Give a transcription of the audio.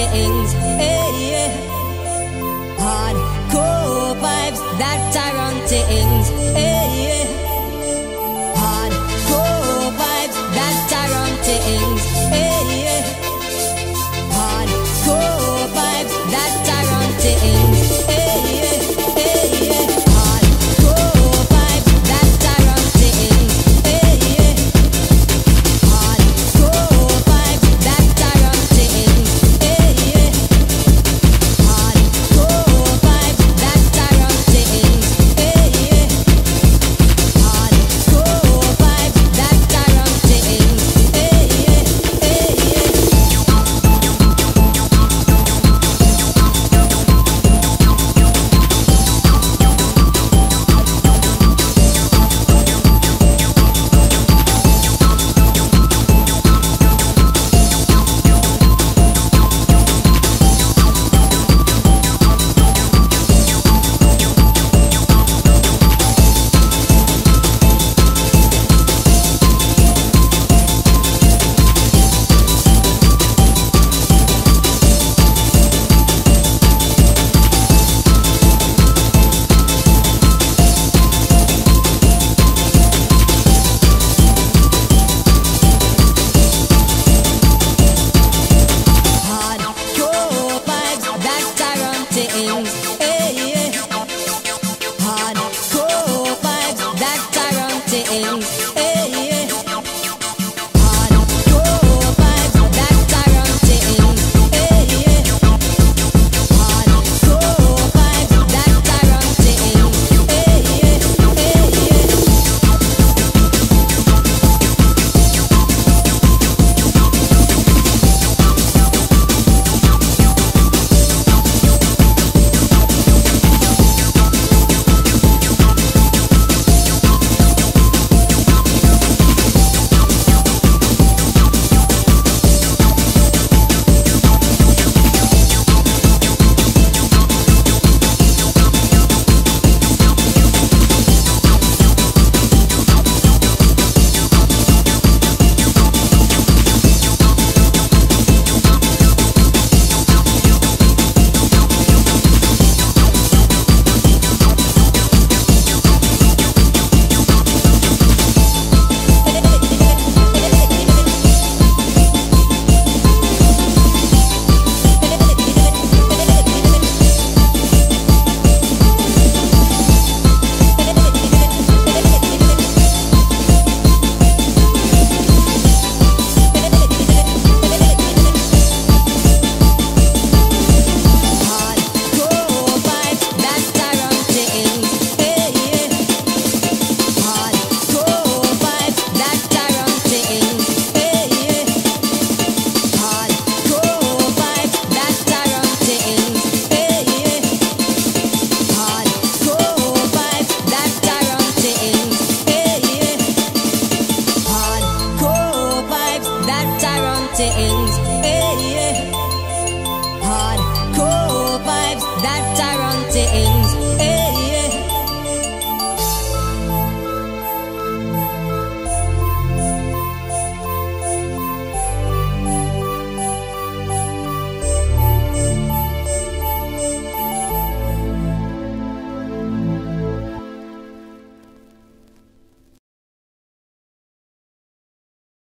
Hey, yeah. Hardcore vibes that tyrant things. Hey. didn't